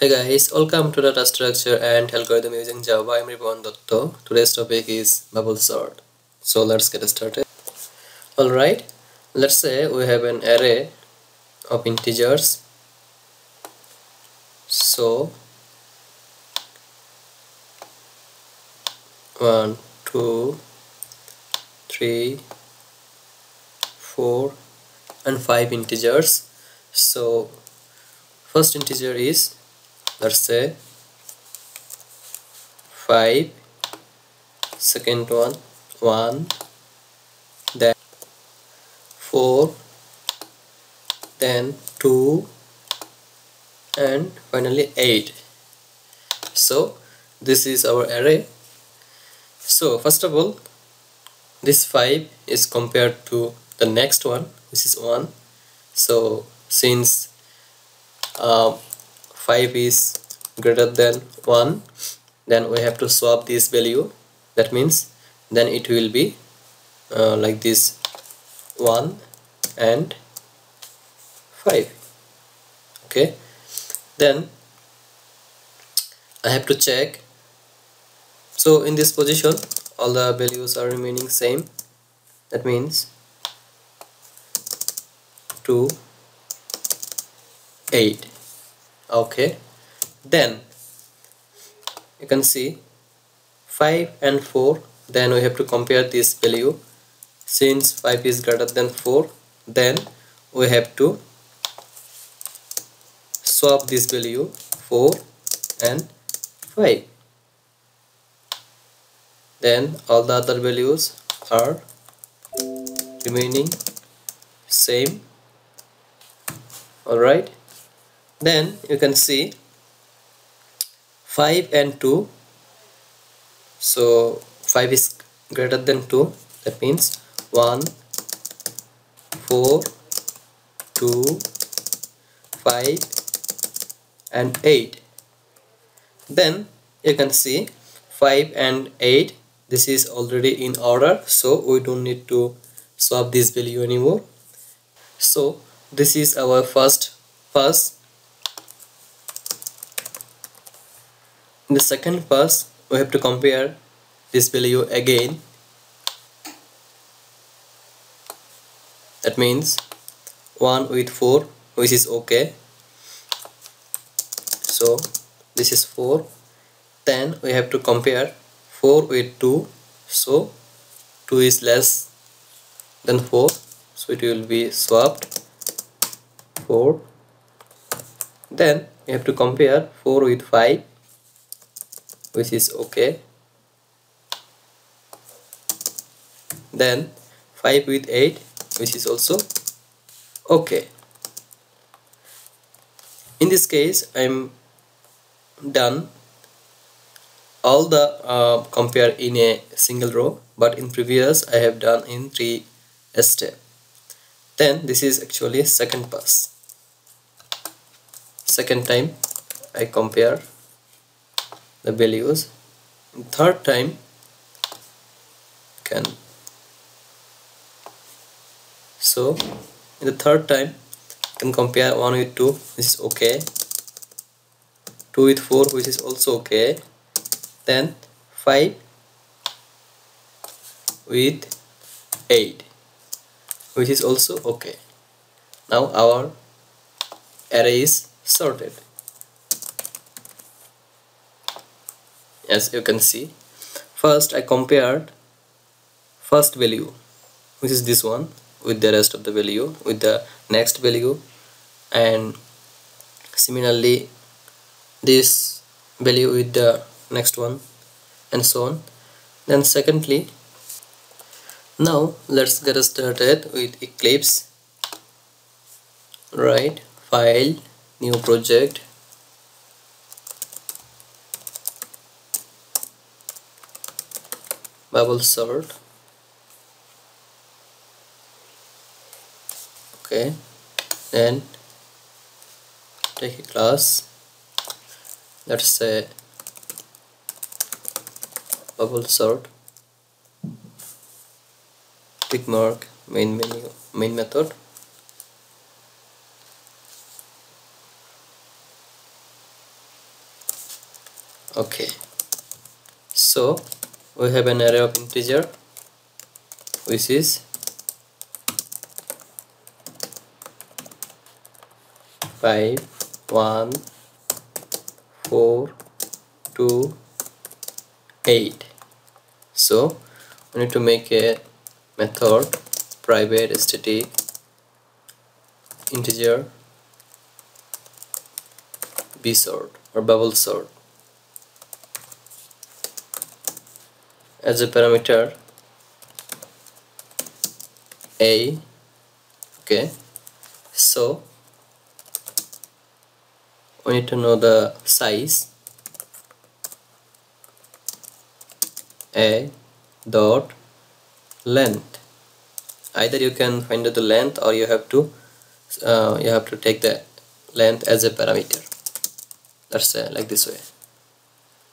Hey guys, welcome to data structure and algorithm using Java. I'm Ripon Datta. Today's topic is bubble sort. So let's get started. Alright, let's say we have an array of integers. So one, two, three, four, and five integers. So first integer is let's say 5 second one 1 then 4 then 2 and finally 8 so this is our array. So first of all this 5 is compared to the next one which is 1 so since uh, 5 is greater than 1 then we have to swap this value. That means then it will be uh, like this 1 and 5 okay? Then I have to check. So in this position all the values are remaining same. That means 2 8 okay. Then you can see 5 and 4 then we have to compare this value. Since 5 is greater than 4 then we have to swap this value 4 and 5 then all the other values are remaining same. Alright then you can see 5 and 2 so 5 is greater than 2 that means 1 4 2 5 and 8 then you can see 5 and 8 this is already in order so we don't need to swap this value anymore. So this is our first pass in the second pass we have to compare this value again. That means 1 with 4 which is okay. So this is 4 then we have to compare 4 with 2 so 2 is less than 4 so it will be swapped 4 then we have to compare 4 with 5 which is okay. Then 5 with 8 which is also okay. In this case I'm done. All the uh, compare in a single row but in previous I have done in three step then this is actually second pass. Second time I compare the values. Third time can so in the third time can compare 1 with 2 this is okay. 2 with 4 which is also okay. Then 5 with 8 which is also okay. Now our array is sorted as you can see. First I compared first value which is this one with the rest of the value with the next value. And similarly this value with the next one and so on. Then secondly now let's get started with Eclipse. Right file new project bubble sort okay. Then take a class let's say bubble sort tick mark main menu main method. Okay. So we have an array of integer which is 5 1 4 2 8 so we need to make a method private static integer b sort or bubble sort as a parameter a okay. So we need to know the size. A dot length. Either you can find the length or you have to uh, you have to take the length as a parameter. Let's say like this way.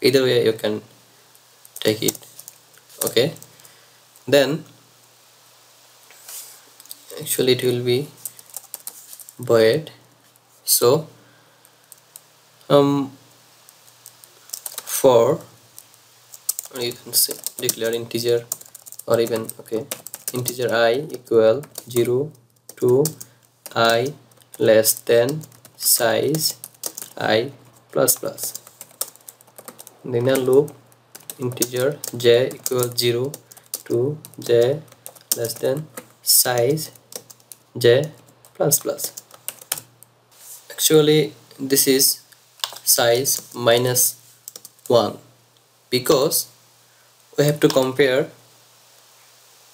Either way you can take it okay. Then actually it will be void so um for you can say declare integer or even okay integer i equal 0 to i less than size i plus plus. Then a loop integer j equals 0 to j less than size j plus plus. Actually this is size minus 1 because we have to compare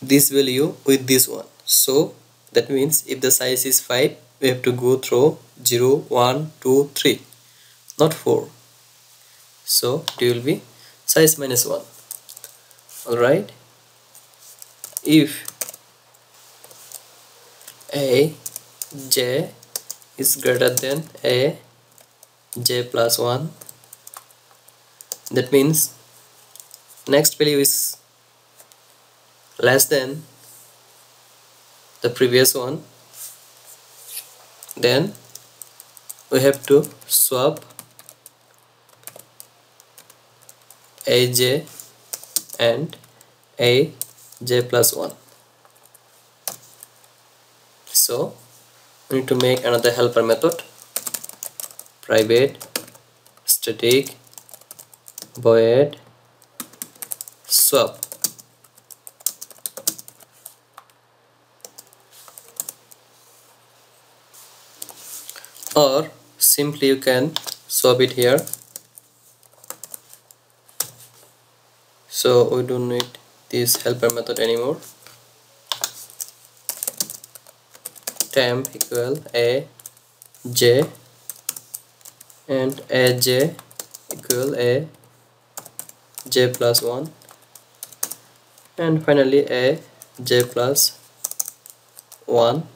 this value with this one. So that means if the size is 5 we have to go through 0 1 2 3 not 4 so it will be size minus 1 alright? If a j is greater than a j plus 1 that means next value is less than the previous one then we have to swap aj and a j plus 1 so we need to make another helper method. Private static void swap. Or simply you can swap it here so we don't need this helper method anymore. Temp equal a j and a j equal a j plus 1 and finally a j plus 1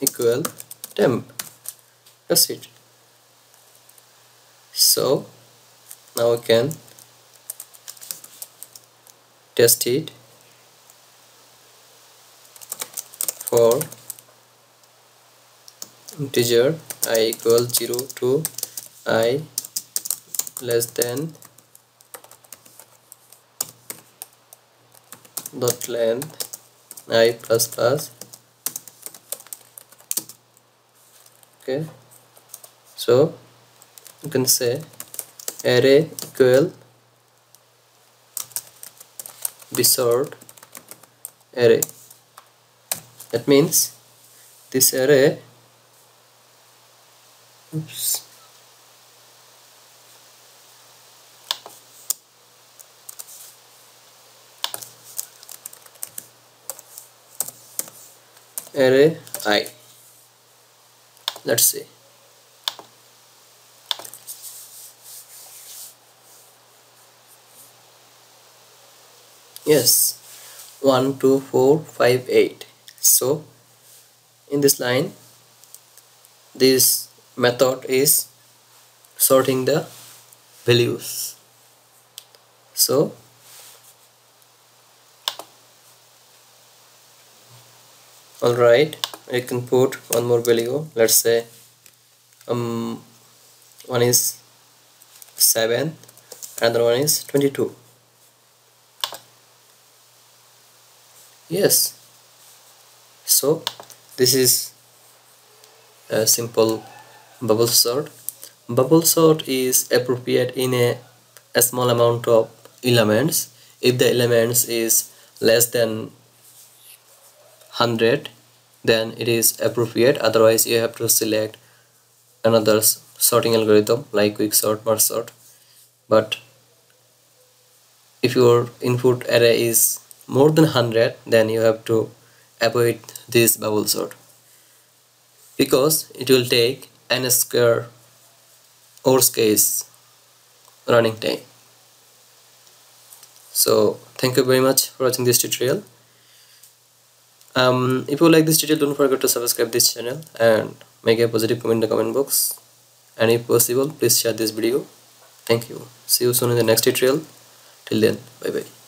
equal temp. That's it. So now we can test it for integer i equal 0 to i less than dot length i plus plus. Okay. So you can say array equal sort array. That means this array oops array i. Let's see yes. 1 2 4 5 8 so in this line this method is sorting the values. So alright I can put one more value. Let's say um one is 7 another one is 22 yes. So this is a simple bubble sort. Bubble sort is appropriate in a, a small amount of elements. If the elements is less than 100 then it is appropriate. Otherwise you have to select another sorting algorithm like quick sort merge sort. But if your input array is more than 100 then you have to avoid this bubble sort. Because it will take n square worst case running time. So thank you very much for watching this tutorial. Um, if you like this tutorial don't forget to subscribe this channel and make a positive comment in the comment box. And if possible please share this video. Thank you. See you soon in the next tutorial. Till then bye bye